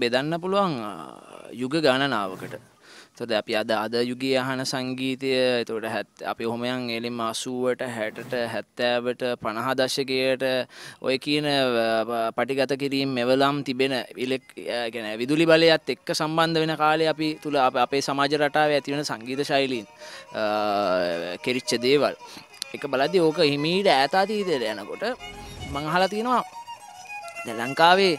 මේක බෙදන්න පුළුවන් යුග ගණනාවකට. තොද අපි අද අද යුගයේ අහන සංගීතය එතකොට හැත් අපි හොමයන් එලින්ම අසුවට හැටට හැත්තෑවට පණහ දශකයට ඔය කියන පටිගත කිරීම මෙවලම් තිබෙන ඉලෙක් ගැන විදුලි බලයත් එක්ක සම්බන්ධ වෙන කාලේ අපි තුළ අපේ සමාජ රටාව ඇතිවෙන සංගීත ශෛලීන් කෙරිච්ච දේවල්. එක බලදි ඕක හිමීට ඈතාතීතයට යනකොට මංහලා තියෙනවා ලංකාවේ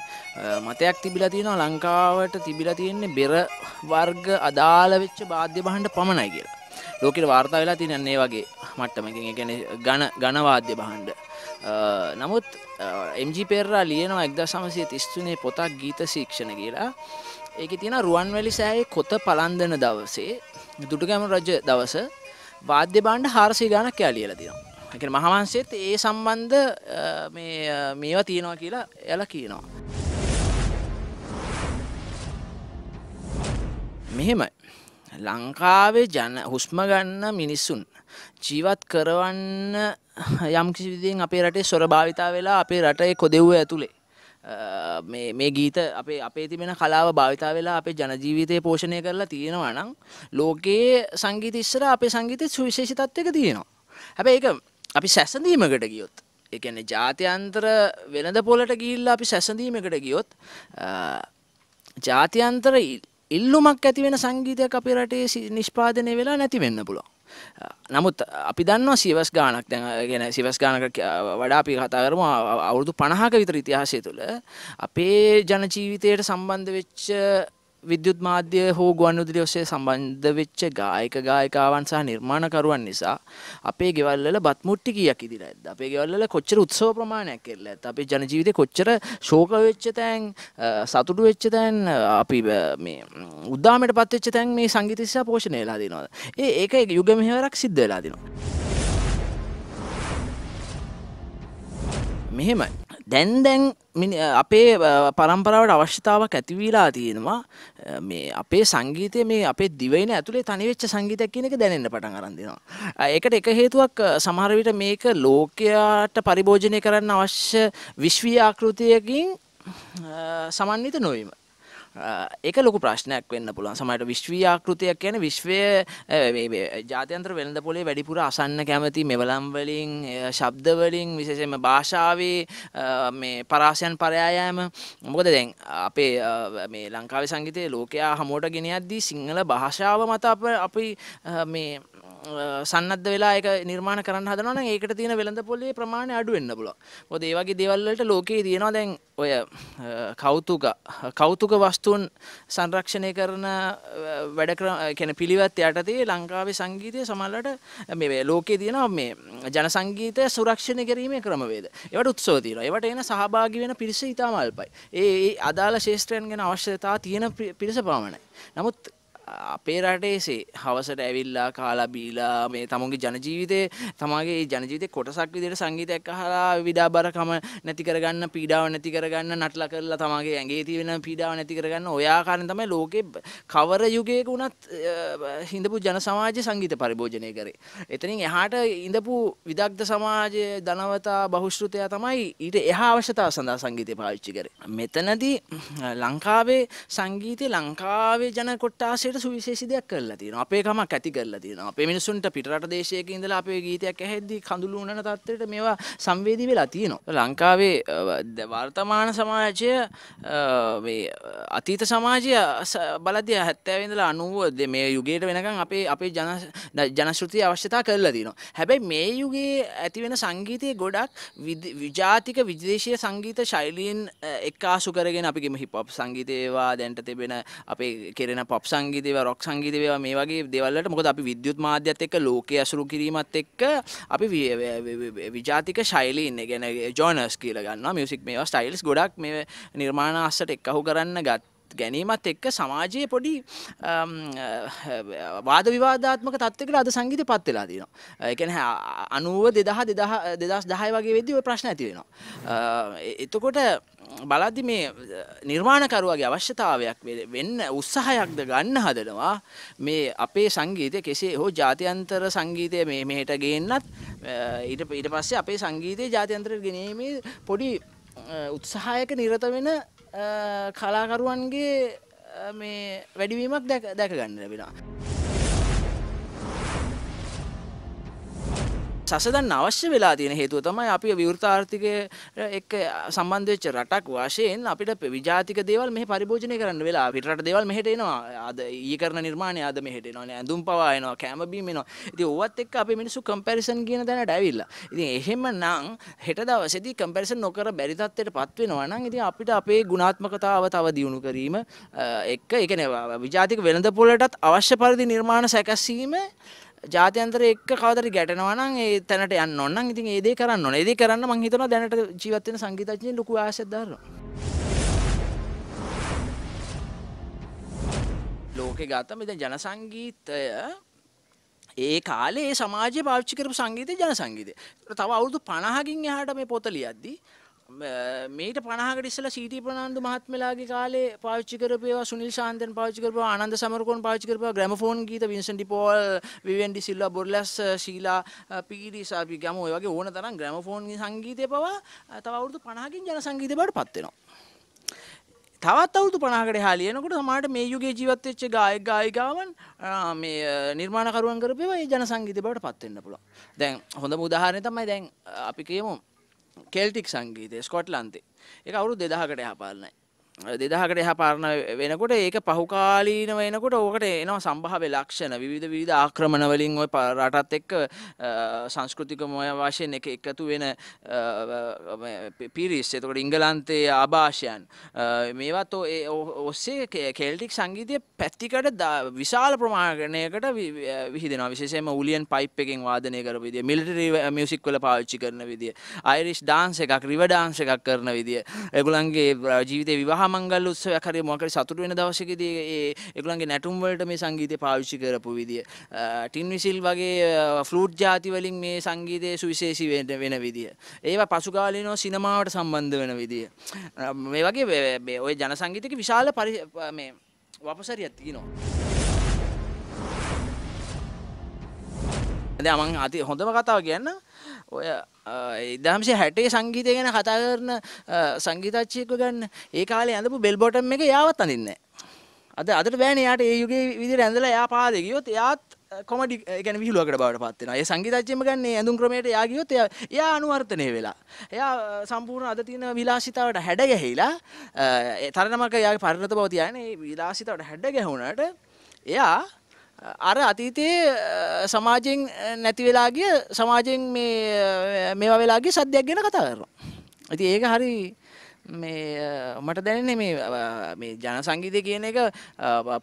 මතයක් තිබිලා තියෙනවා ලංකාවට තිබිලා තියෙන්නේ බෙර වර්ග අදාළ වෙච්ච බාධ්‍ය බහන්ඩ පමණයි කියලා. ලෝකෙට වාර්තා වෙලා තියන්නේ වගේ මට්ටමකින් ගැන ගණ ගණවාද්‍ය බහන්ඩ. නමුත් එම්ජි පෙරරා ලියනවා එක්ද සමසය තිස්තුනේ පොතක් ගීත ශීක්ෂණ කියලා. ඒක තියෙන රුවන්වැලි සෑයේ කොත පලන්දන දවසේ දුටුගැම රජ දවස වාද්‍ය බාණ්ඩ හාරසී ගානක් යා ලියලා තියෙනවා. එක මහවන්සේත් ඒ සම්බන්ධ මේවා තියෙනවා කියලා එල කියනවා. මෙහෙමයි. ලංකාවේ ජන හුස්ම ගන්න මිනිස්සුන් ජීවත් කරවන්න යම් කිසිවිදිෙන් අපේ රටේ සොර භාවිතා වෙලා අපේ රටේ කොදෙව්ව ඇතුළේ. මේ ගීත අපේ අපේ තිබෙන කලාව භාවිතා වෙලා අපේ ජනජීවිතය පෝෂණය කරලා තියෙනවා නම් ලෝකයේ සංගීත ඉස්සර අපේ සංගීතය සුවිශේෂි තත්වක තියෙනවා. හැබැ ඒක අපි සැසඳීමකට ගියොත් එකන ජාතියන්තර වෙනද පොලට ගිල්ල අපි සැසඳීමකට ගියොත් ජාතියන්තර ඉල්ලුමක් ඇති වෙන සංගීතයක් අපේ රටේ නිෂ්පාදනය වෙලා නැති වෙන්න පුළො. නමුත් අපි දන්නවා සිවස් ගානක් දැන් ගෙන සිවස් ගානක වඩා අපි කතා කරමු අවුරුදු පණහක විතර ඉතිහාසය තුළ අපේ ජනජීවිතයට සම්බන්ධ වෙච්ච විද්‍යුත් මාධ්‍ය හෝ ගුවන් විදුලි ඔස්සේ සම්බන්ධ වෙච්ච ගායක ගායිකාවන් සහ නිර්මාණකරුවන් නිසා අපේ ගෙවල් වල බත් මුට්ටි කීයක් ඉදිරියට ඇද්ද? අපේ ගෙවල් වල කොච්චර උත්සව ප්‍රමාණයක් කෙරලා ඇද්ද? අපේ ජන ජීවිතේ කොච්චර ශෝක වෙච්ච තැන් සතුටු වෙච්ච තැන් අපි මේ උද්දාමයට පත් වෙච්ච තැන් මේ සංගීත නිසා පෝෂණය වෙලා දිනවද ඒ ඒක යුග මෙහෙවරක් සිද්ධ වෙලා දිනවා මෙහෙමයි. දැන් දැන් අපේ පරම්පරාවට අවශ්‍යතාවක් ඇතිවීලා තියෙනවා මේ අපේ සංගීතය මේ අපේ දිවයින ඇතුළේ තනිවෙච්ච සංගීතයක් කියන එක දැනෙන්න පටන් අරන්දිනවා. ඒකට එක හේතුවක් සමහරවිට මේක ලෝකයාට පරිභෝජනය කරන්න අවශ්‍ය විශ්වී ආකෘතියකින් සමන්විත නොවීම. ඒක ලොකු ප්‍රශ්නයක් වෙන්න පුළුවන්. සමට විශ්වී ආකෘතියක් කියන විශ්වය ජාතයන්ත්‍ර වෙළඳ පොලේ වැඩිපුර අසන්න කැමති මෙවලම්වලින් ශබ්දවලින් විශේෂම භාෂාවේ මේ පරාසයන් පරයායෑම මොකද දැන් අපේ මේ ලංකාව සංගීතය ලෝකයා හමෝට ගෙනයද්දී සිංහල භාෂාව මත අප අපි මේ සන්නද්ධ වෙලා එක නිර්මාණ කරන්න හදනවන ඒකට තියෙන වෙළඳ පොලේ ප්‍රමාණය අඩුවෙන්න්න පුල ොද ඒවගේ දේවල්ලට ලෝකයේ තියෙනවා දැන් ඔය කෞතුක කෞතුක වස්තුන් සංරක්ෂණය කරන වැඩ කෙන පිළිවත් යටතේ ලංකාවේ සංගීතය සමල්ලට මේ ලෝකේ තියෙනවා මේ ජන සංගීතය සුරක්ෂණය කිරීමේ ක්‍රමවේද. එවට උත්සෝතිීර එවට එන සහභාගි වෙන පිරිස ඉතාමල්පයි ඒ අදාළ ශේෂත්‍රයන් ගැන අවශ්‍යතා තියෙන පිරිස පාමණයි. නමුත් අපේ රටේසේ හවසට ඇවිල්ලා කාලා බීලා මේ තමුන්ගේ ජනජීවිතය තමාගේ ජනජීවිත කොටසක් විදිට සංගීතයක් අහලා විඩාබරකම නැති කරගන්න පීඩාව නැති කරගන්න නටල කරලා තමාගේ ඇගේ තිවෙන පීඩාව නැති කරගන්න ඔයාකාරන තමයි ලෝකෙ කවර යුගයක වුණත් හිඳපු ජන සමාජය සංගීත පරිභෝජනය කරේ. එතනින් එහාට ඉඳපු විදක්ධ සමාජය ධනවතා බහුෂෘතය තමයි ඊට එහා අවශ්‍යතා සඳහා සංගීතය පාවිච්චි කරේ. මෙතනදී ලංකාවේ සංගීතය ලංකාවේ ජන කොට්ටාසයට සුවිශේෂි දෙයක් කරලා තියෙනවා. අපේ කමක් ඇති කරලා තියෙනවා. අපේ මිනිස්සුන්ට පිටරට දේශයක ඉඳලා අපේ ගීතයක් ඇහෙද්දී කඳුළු උනන තත්ත්වයට මේවා සංවේදී වෙලා තියෙනවා. ලංකාවේ වර්තමාන සමාජය මේ අතීත සමාජය බලද්දී 70 ඉඳලා 90 මේ යුගයට වෙනකන් අපේ අපේ ජන ජනශ්‍රුතිය අවශ්‍යතා කරලා තියෙනවා. හැබැයි මේ යුගයේ ඇති වෙන සංගීතයේ ගොඩක් විජාතික විදේශීය සංගීත ශෛලීන් එක්කාසු කරගෙන අපි කිව්ව හිප් හොප් සංගීතේවා දැන්ට තිබෙන අපේ කෙරෙන පොප් සංගීතය ඒවා රොක් සංගීත ඒවා මේ වගේ දේවල්වලට මොකද අපි විද්‍යුත් මාධ්‍යත් එක්ක ලෝකයේ අසුරු කිරීමත් එක්ක අපි විජාතික ශෛලීන් ඒ කියන්නේ ජෝනර්ස් කියලා ගන්නවා. මියුසික් මේවා ස්ටයිල්ස් ගොඩක් මේ නිර්මාණ අස්සට එක්කහු කරන්න ගත් ගැනීමත් එක්ක සමාජයේ පොඩි වාද විවාදාත්මක තත්වකට අද සංගීත පත් වෙලා තියෙනවා. ඒ කියන්නේ අනුව දෙදහ දෙදහ දෙදස් දහය වගේ වෙද්දී ඔය ප්‍රශ්න ඇති වෙනවා. එතකොට බලද්දි මේ නිර්මාණකරුවගේ අවශ්‍යතාවයක් වෙන්න උත්සාහයක්ද ගන්න හදනවා මේ අපේ සංගීතය කෙසේ හෝ ජාතියන්තර සංගීතය මේ මෙහෙට ගේන්නත් ඊට ඊට පස්සේ අපේ සංගීතය ජාතියන්තර ගෙනීමේ පොඩි උත්සාහයක නිරත වෙන කලාකරුවන්ගේ මේ වැඩිවීමක් දැක ගන්න ලැබෙනවා. සසදන්න අවශ්‍ය වෙලා තියෙන හේතුව තමයි අපි විවෘතාර්ථිකය එක්ක සම්බන්ධ වෙච්ච රටක් වශයෙන් අපිට විජාතික දේවල් මෙහි පරිභෝජනය කරන්න වෙලා පිටරට දේවල් මෙහෙට එනවා. අද ඊ කරන නිර්මාණය අද මෙහෙට එනවා. ඇඳුම් පවා එනවා කැම බීම එනවා. ඉතින් ඕවත් එක්ක අපි මිනිස්සු කම්පැරිසන් කියන තැනට ඇවිල්ලා. ඉතින් එහෙම නම් හෙට දවසේදී කම්පැරිසන් නොකර බැරි තත්ත්වයට පත් වෙනවා නම් ඉතින් අපිට අපේ ගුණාත්මකතාව තව දියුණු කිරීම එක්ක ඒ කියන්නේ විජාතික වෙළඳපොළටත් අවශ්‍ය පරිදි නිර්මාණ සැකසීම ජාත්‍යන්තර එක්ක කවදරි ගැටෙනවා නම් ඒ තැනට යන්න ඕන නම් ඉතින් ඒ දේ කරන්න ඕන. ඒ දේ කරන්න මම හිතනවා දැනට ජීවත් වෙන සංගීතඥයන් ලොකු ආශයක් දානවා. ලෝකේ ගත්තම දැන් ජන සංගීතය ඒ කාලේ ඒ සමාජය පාවිච්චි කරපු සංගීතය ජන සංගීතය. තව අවුරුදු 50කින් එහාට මේ පොත ලියද්දී මේට පනහකට ඉස්සල සීටි ප්‍රනාන්දු මහත්මලාගේ කාලේ පාච්චි කරපේවා සුනිල් ශාන්තන් පාච්චි කරපුවා ආනන්ද සමරකෝන් පාච්චි කරපුවා ග්‍රැමෆෝන් ගීත වින්සන් ඩිපෝල් විවෙන්ඩි සිල්වා බොර්ලස් ශීලා පීරිස් අපි ගම ඔය වගේ ඕන තරම් ග්‍රැමෆෝන් සංගීතය පවා uh, තව අවුරුදු 50කින් ජන සංගීතය බවට පත් වෙනවා. තවත් අවුරුදු 50කට එහා ලියනකොට සමහරට මේ යුගයේ ජීවත් වෙච්ච ගායක ගායිකාවන් uh, මේ uh, නිර්මාණකරුවන් කරපේවා ඒ ජන සංගීතය බවට පත් වෙන්න පුළුවන්. දැන් හොඳම උදාහරණය තමයි දැන් අපි කියමු කෙල්ටික් සංගීතය ස්කොට්ලන්තේ. එක අවුරු දෙදහකට යහපාලනයි දෙදහකට එහ පාරණ වෙනකොට ඒක පහුකාලීන වෙනකොට ඕකට එනවා සම්භාව ලක්ෂණ. විවිධ විධ ආක්‍රමණවලින් ඔය රටත් එක්ක සංස්කෘතිකමය වශයෙන් එක එකතු වෙන පිරිස්. එතකොට ඉංගලන්තේ ආභාෂයන්. මේවත් ඔස්සේ කෙල්ටික් සංගීතය පැත්තිකට විශාල ප්‍රමාණයකට විහිදෙන විශේෂම උලියන් පයිප් එකෙන් වාදනය කර විදිය මිලිටරි මියසික් වල පාවිච්චි කරන විදිය අයිරිස් ඩාන්ස එකක් රිව ඩාන්ස එකක් කරන විදිය. එගුලන්ගේ ජීවිතය විවාහ මංගල් උත්සවයක් හරි මොකක් හරි සතුටු වෙන දවසකදී ඒ ඒගොල්ලන්ගේ නැටුම් වලට මේ සංගීතය පාවිච්චි කරපු විදිය. ටින් විසිල් වගේ ෆ්ලූට් ජාති වලින් මේ සංගීතයේ සුවිශේෂී වෙන විදිය. ඒවා පසුකාලීනව සිනමාවට සම්බන්ධ වෙන විදිය. මේ වගේ ඔය ජන සංගීතයක විශාල පරි මේ වපසරියක් තියෙනවා. දැන් මම අති හොඳම කතාව කියන්න ඔය ඉදහම්සේ හැටේ සංගීතය ගැන කතා කරන සංගීතච්චයෙක්ව ගන්න ඒ කාලේ ඇඳපු බෙල් බොටම් එක යාවත් අඳින්නේ අද අදට බෑනේ යාට ඒ යුගයේ විදිහට ඇඳලා එයා පාදේ ගියොත් එයාත් කොමඩි ඒ කියන්නේ විහිළුවකට බවට පත් වෙනවා. ඒ සංගීතඥයෙම ගන්න ඇඳුම් ක්‍රමයට එයා ගියොත් එයා එයා අනුවර්තනය වෙලා. එයා සම්පූර්ණ අද තියෙන විලාසිතාවට හැඩ ගැහිලා තරණමක එයාගේ පරිණත බව තියාගෙන ඒ විලාසිතාවට හැඩ ගැහුණාට එයා අර අතීතයේ සමාජයෙන් නැති වෙලා ගිය සමාජයෙන් මේ මේවා වෙලා ගිය සද්දයක් ගැන කතා කරනවා. ඉතින් ඒක හරි මේ මට දැනෙන්නේ මේ මේ ජන සංගීතය කියන එක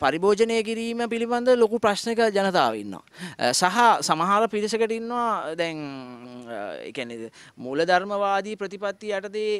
පරිභෝජනය කිරීම පිළිබඳ ලොකු ප්‍රශ්නක ජනතාව ඉන්නවා. සහ සමහර පිරිසකට ඉන්නවා දැන් ඒ කියන්නේ මූලධර්මවාදී ප්‍රතිපත්ති යටතේ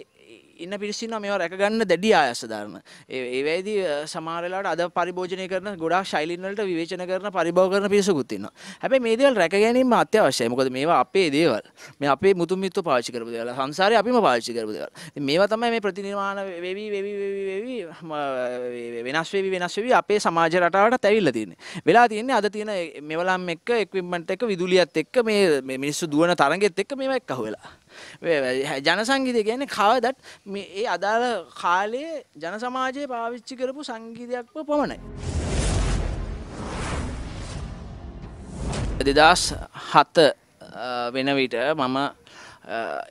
ඉන්න පිරිසින්න මේවා රැකගන්න දැඩි ආයස ධර්ම. ඒ වේදී සමහර වෙලාවට අද පරිභෝජනය කරන ගොඩාක් ශෛලීන් වලට විවේචන කරන පරිභෝග කරන පිරිසකුත් ඉන්නවා. හැබැයි මේ දේවල් රැක ගැනීම අත්‍යවශ්‍යයි. මොකද මේවා අපේ දේවල්. මේ අපේ මුතුන් මිත්තෝ පාවිච්චි කරපු දේවල්. සංසාරේ අපිම පාවිච්චි කරපු දේවල්. මේවා තමයි මේ ප්‍රතිනිර්මාණ වෙවි වෙවි වෙවි වෙවි වෙනස් වෙවි වෙනස් වෙවි අපේ සමාජ රටාවටත් ඇවිල්ලා තියෙන්නේ. වෙලා තියෙන්නේ අද තියෙන මෙවලම් එක්ක එක්විප්මන්ට් එක විදුලියත් එක්ක මේ මිනිස්සු දුවන තරගෙත් එක්ක මේවා එක්ක අහුවෙලා. ජන සංගීතය කියන්නේ කවදත් මේ ඒ අදාළ කාලයේ ජන සමාජයේ පාවිච්චි කරපු සංගීතයක්ම පමණයි. දෙදස් හත වෙන විට මම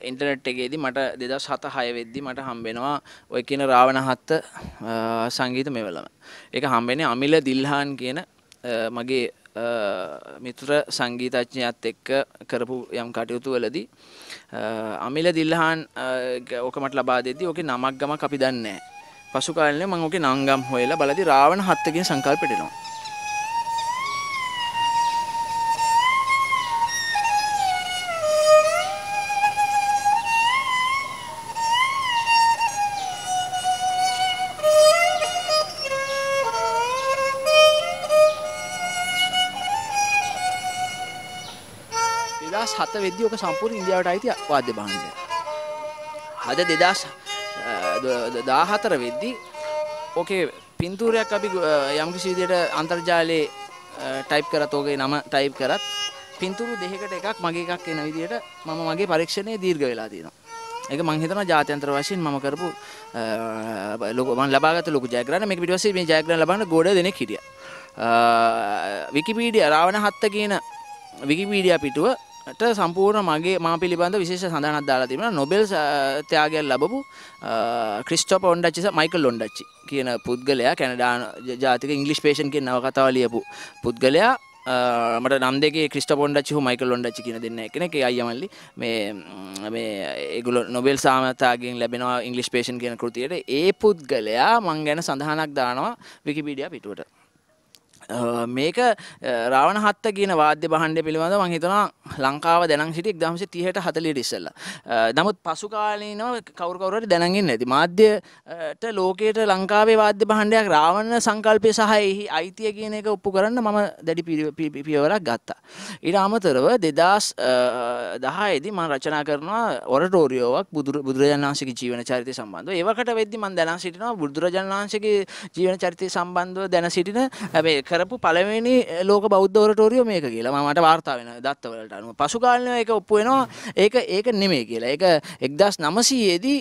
ඉන්ටර්නෙට් එකේදී මට දෙදස් හත හය වෙද්දි මට හම්බෙනවා ඔය කියන රාවණ හත්ත සංගීත මෙවලම. ඒක හම්බෙන්නේ අමිල දිල්හාන් කියන මගේ මිතුර සංගීතඥයත් එක්ක කරපු යම් කටයුතු වලදී අමිල දිල්හාන් ඕකමට ලබා දෙද්දී ඕකේ නමක් ගමක් අපි දන්නේ නැහැ. පසු කාලේ මම ඕකේ නංගම් හොයලා බලද්දී රාවණ හත්තකින් සංකල්පෙට එනවා. හත වෙද්දි ඕක සම්පූර්ණ ඉන්දියාවට අයිති වාද්‍ය භාණ්ඩය. අද දෙදස් දාහතර වෙද්දි ඕකේ පින්තූරයක් අපි යම්කිසි විදියට අන්තර්ජාලයේ ටයිප් කරත් ඕකේ නම ටයිප් කරත් පින්තුරු දෙකකට එකක් මගේ එකක් එන විදියට මම මගේ පරීක්ෂණය දීර්ඝ වෙලා තියෙනවා. ඒක මං හිතනවා ජාත්‍යන්තර වශයෙන් මම කරපු ලොකු මම ලබාගත්ත ලොකු ජයග්‍රහණ මේක පිටිපස්සේ මේ ජයග්‍රහණ ලබන්න ගොඩ දෙනෙක් හිටියා. විකිපීඩියා රාවණ හත්ත කියන විකිපීඩියා පිටුවට සම්පූර්ණ මගේ මා පිළිබඳ විශේෂ සඳහනක් දාලා තිබෙනවා නොබෙල් ත්‍යාගයක් ලැබපු ක්‍රිස්ටෝප ඔන්ඩච්චි සහ මයිකල් ඔන්ඩච්චි කියන පුද්ගලයා කැනඩා ජාතික ඉංග්ලිෂ් පේෂන් කියන නවකතාව ලියපු පුද්ගලයා. මට නම් දෙකේ ක්‍රිස්ට පොන්ඩච්චි හු මයිකල් ඔොන්ඩච්චි කියන දෙන්න එකනෙ අයමල්ලි මේ මේ ඒගුල නොබෙල් සාමතාගෙන් ලැබෙනවා ඉංගලිස් පේෂන් කියන කෘතියට. ඒ පුද්ගලයා මං ගැන සඳහනක් දානවා විකිපීඩිය පිටුවට. මේක රාවණ හත්ත කියන වාද්‍ය බහන්ඩ පිළිබඳ මං හිතනවා ලංකාව දැන සිටි දම්ස තිහට හතලි රිස්සල්ල නමුත් පසුකාලීනව කවරුකවරට දැනගින් ඇති. මාධ්‍යයට ලෝකයට ලංකාවේ වාද්‍ය බහන්ඩයක් රාවණ සංකල්පය සහහි අයිතිය කියන එක ඔප්පු කරන්න මම දැඩි පියවරක් ගත්තා. ඉට අමතරව දෙදස් දහයිදි මන් රචනා කරනවා ඔරටෝරියෝවක් බුදුරජාන් වන්සගේ ජීවන චරිතය සම්බන්ධ ඒවකට වෙද්දි මන් දැන සිටිනවා බුදුරජාන් වන්සගේ ජීවන චරිතය සම්බන්ධව දැන සිටින ඇබේ කරපු පළවෙනි ලෝක බෞද්ධ ඔරටෝරියෝ මේක කියලා මට වාර්තා වෙන දත්තවලට අනුව පසු කාලෙ එක ඔප්පු වෙනවා ඒක ඒක නෙමෙයි කියලා. ඒක 1900 දී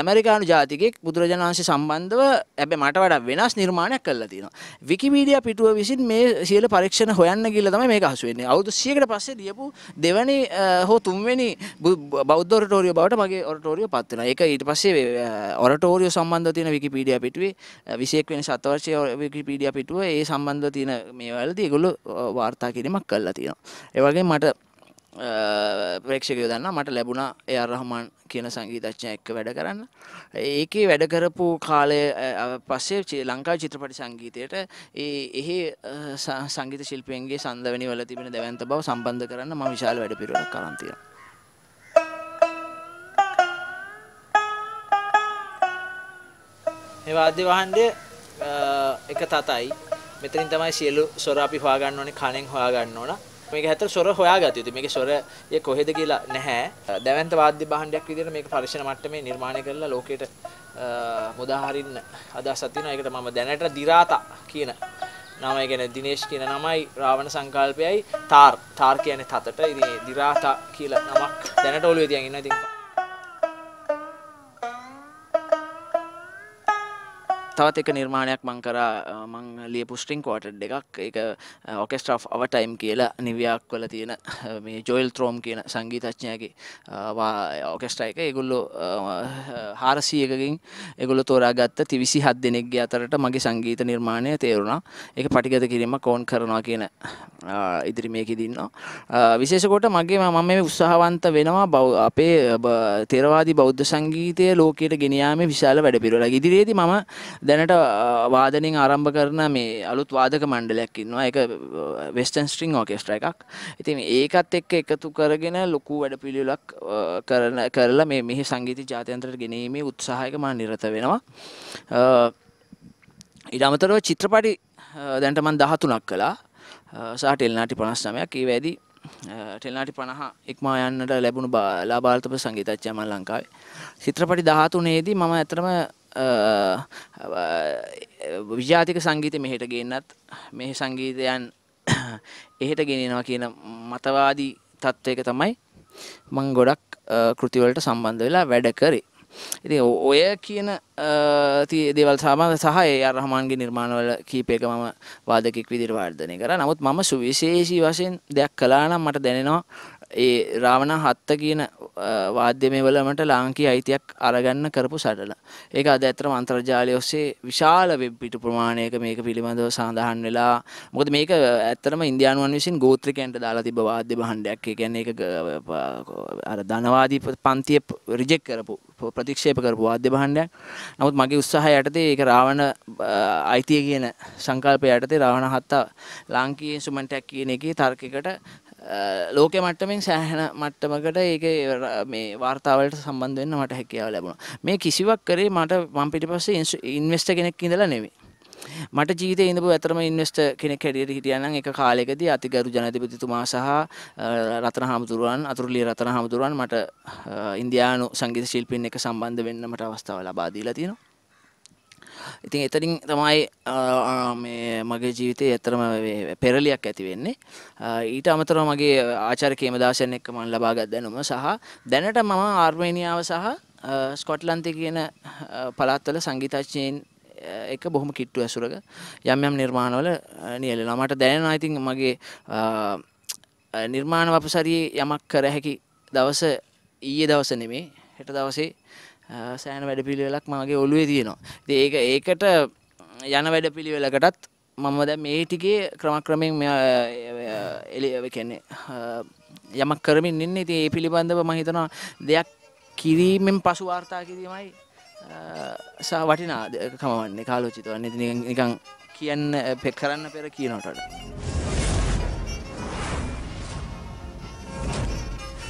ඇමරිකානු ජාතිකයෙක් බුදුරජාණන් වහන්සේ සම්බන්ධව හැබැයි මට වඩා වෙනස් නිර්මාණයක් කළා තියෙනවා. විකිපීඩියා පිටුව විසින් මේ සියලු පරීක්ෂණ හොයන්න ගිහලා තමයි මේක හසු වෙන්නේ. අවුරුදු 100කට පස්සේ දීපු දෙවැනි හෝ තුන්වෙනි බෞද්ධ ඔරටෝරියෝ බවට මගේ ඔරටෝරියෝ පත් වෙනවා. ඒක ඊට පස්සේ ඔරටෝරියෝ සම්බන්ධව තියෙන විකිපීඩියා පිටුවේ 21 වෙනි සතවර්ෂයේ විකිපීඩියා පිටුව ඒ සම්බන්ධව තියෙන මේවලදී ඒගොල්ලෝ වාර්තා කිරීමක් කළා තියෙනවා. ඒ වගේම මට ප්‍රේක්ෂකයෝ දන්නා මට ලැබුණා ඒ රහමාන් කියන සංගීතඥයා එක්ක වැඩ කරන්න. ඒකේ වැඩ කරපු කාලය පස්සේ ලංකා චිත්‍රපටි සංගීතයට ඒ එහි සංගීත ශිල්පීන්ගේ සන්දවැනි වල තිබෙන දැවැන්ත බව සම්බන්ධ කරන්න මම විශාල වැඩ පිළිවෙලක් කරන් තියෙනවා. මේ වාද්‍ය වහන්ඩේ එක තතයි මෙතනින් තමයි සියලු ස්වර අපි හොයාගන්න ඕනේ කණෙන් හොයාගන්න ඕන. මේක හැතර ස්වර හොයාගත යුතුයි. මේකේ ස්වරය කොහෙද කියලා නැහැ. දැවැන්ත වාද්‍ය භාණ්ඩයක් විදිහට මේක පරිශන මට්ටමේ නිර්මාණය කරලා ලෝකෙට මුදා හරින්න අදහසක් තියෙනවා. ඒකට මම දැනට දිරාතා කියන නමයි ගැන දිනේශ් කියන නමයි රාවණ සංකල්පයයි තාර් තාර් කියන්නේ තතට ඉතින් දිරාතා කියලා නමක් දැනට ඔළුවේ තියන් ඉන්නවා. ඉතින් තවත් එක නිර්මාණයක් මං කරා මං ලියපු ස්ට්‍රිං කෝටඩ් එකක් ඒක ඔකෙස්ට්‍රා of our time කියලා නිව්යාර්ක් වල තියෙන මේ ජොයිල් ත්‍රෝම් කියන සංගීතඥයාගේ ඔකෙස්ට්‍රා එක ඒගොල්ලෝ 400කකින් ඒගොල්ලෝ තෝරාගත්ත 27 දෙනෙක්ගේ අතරට මගේ සංගීත නිර්මාණය තේරුණා. ඒක පටිගත කිරීමක් ඕන් කරනවා කියන ඉදිරි මේකෙදී ඉන්නවා. විශේෂ කොට මගේ මම මේ උත්සාහවන්ත වෙනවා අපේ තේරවාදී බෞද්ධ සංගීතය ලෝකයට ගෙන යාමේ විශාල වැඩපිළිවෙලක්. ඉදිරියේදී මම දැනට වාදනින් ආරම්භ කරන මේ අලුත් වාදක මණ්ඩලයක් ඉන්නවා. එක වෙස්ටන් ස්ට්‍රිං ඕකෙස්ට්‍ර එකක්. ඉතින් ඒකත් එක්ක එකතු කරගෙන ලොකු වැඩ පිළිලක් කරන කරලා මේ මෙහි සංගීත ජාතයන්ත්‍රට ගෙනීමේ උත්සාහයක මා නිරත වෙනවා. ඉඩ අමතරව චිත්‍රපටි දැන්ටමන් දහතුනක් කලා සහ ටෙල්නාටි පනස් නමයක් ඒ වැදි ටෙල්නාටි පණහ ඉක්මා යන්නට ලැබුණු ලාබාල්තප සංගීතච්චයම ලංකාවේ චිත්‍රපටි දහතුනේදී මම ඇතරම විජාතික සංගීත මෙහෙට ගන්නත් මෙහ සංගීතයන් එහෙට ගෙනෙනවා කියන මතවාදී තත්ත්වයක තමයි මං ගොඩක් කෘතිවලට සම්බන්ධ වෙලා වැඩ කරේ. ඉති ඔය කියන දේවල් සාමාග සහ ඒ අරහමාන්ගේ නිර්මාණවල කීපයක මම වාදකෙක් විදිර වර්ධනය කර නමුත් මම සුවිශේෂී වශයෙන් දෙයක් කලානම් මට දැනෙනවා ඒ රාවණ හත්ත කියන වාද්‍යමය වලමට ලාංකී අයිතියක් අරගන්න කරපු සටල. ඒක අද ඇතරම අන්තර්ජාලය ඔස්සේ විශාල වෙබ් පිටු ප්‍රමාණයක මේක පිළිබඳව සඳහන් වෙලා මොකද මේක ඇත්තරම ඉන්දයානුවන් විසින් ගෝත්‍රිකයන්ට දාලා තිබ වාද්‍ය බහන්ඩයක් ගැන එක අර ධනවාදී පන්තිය රිජෙක් කරපු ප්‍රතික්ෂේප කරපු වාද්‍ය බහන්ඩයක් නමුත් මගේ උත්සාහ යටතේ ඒක රාවණ අයිතිය කියන සංකල්ප යටතේ රාවණ හත්තා ලාංකී සුමන්ටැක් කියන එක තර්කකට ලෝක මට්ටමින් සෑහෙන මට්ටමකට ඒක මේ වාර්තාවලට සම්බන්ධ වෙන්න මට හැකියාව ලැබුණා. මේ කිසිවක් කරේ මට මම පිටිපස්සේ ඉන්වෙස්ටර් කෙනෙක් ඉඳලා නෙවෙයි. මට ජීවිතේ ඉඳපු ඇතරම ඉන්වෙස්ටර් කෙනෙක් හැටියට හිටියා නම් එක කාලයකදී අතිගරු ජනාධිපතිතුමා සහ රතන හාමුදුරුවන් අතුරුලිය රතන හාමුදුරුවන් මට ඉන්දියානු සංගීත ශිල්පීන් එක්ක සම්බන්ධ වෙන්න මට අවස්ථාව ලබා දීලා තියෙනවා. ඉතින් එතනින් තමයි මේ මගේ ජීවිතයේ ඇත්තරම පෙරලියක් ඇති වෙන්නේ. ඊට අමතරව මගේ ආචාර්ය කේමදාසයන් එක්ක මම ලබාගත් දැනුම සහ දැනට මම ආර්මේනියාව සහ ස්කොට්ලන්තේ කියන පළාත්වල සංගීතඥයින් එක බොහොම කිට්ටු ඇසුරක යම් යම් නිර්මාණවල නියැලෙනවා. මට දැනෙනවා ඉතින් මගේ නිර්මාණ වපසරියේ යමක් කර හැකි දවස ඊයේ දවස නෙමේ හෙට දවසේ සෑන වැඩපිළිවෙලක් මගේ ඔළුවේ තියෙනවා. ඉතින් ඒක ඒකට යන වැඩපිළිවෙලකටත් මම දැන් මේ ටිකේ ක්‍රමක්‍රමයෙන් එළිය කියන්නේ යමක් කරමින් ඉන්නේ. ඉතින් ඒ පිළිබඳව මම හිතනවා දෙයක් කිරීමෙන් පසු වාර්තා කිරීමයි සහ වටිනා කමවන්නේ කාලෝචිත වන්නේ. ඉතින් නිකන් කියන්න කරන්න පෙර කියනට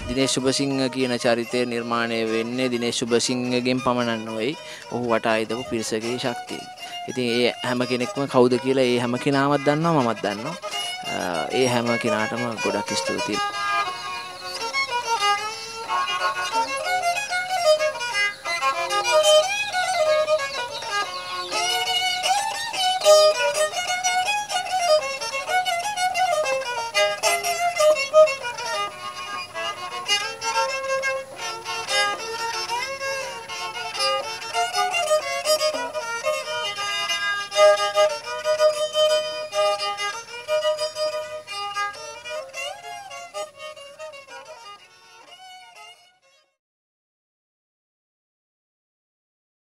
වඩා. දිනේශ් සුබසිංහ කියන චරිතය නිර්මාණය වෙන්නේ දිනේශ් සුබසිංහගෙන් පමණක් නොවේ. ඔහු වටා හිටපු පිරිසගේ ශක්තිය. ඉතින් ඒ හැම කෙනෙක්ම කවුද කියලා ඒ හැම කෙනාමත් දන්නවා මමත් දන්නවා. ඒ හැම කෙනාටම ගොඩක් ස්තුතියි.